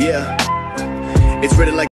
Yeah, it's really like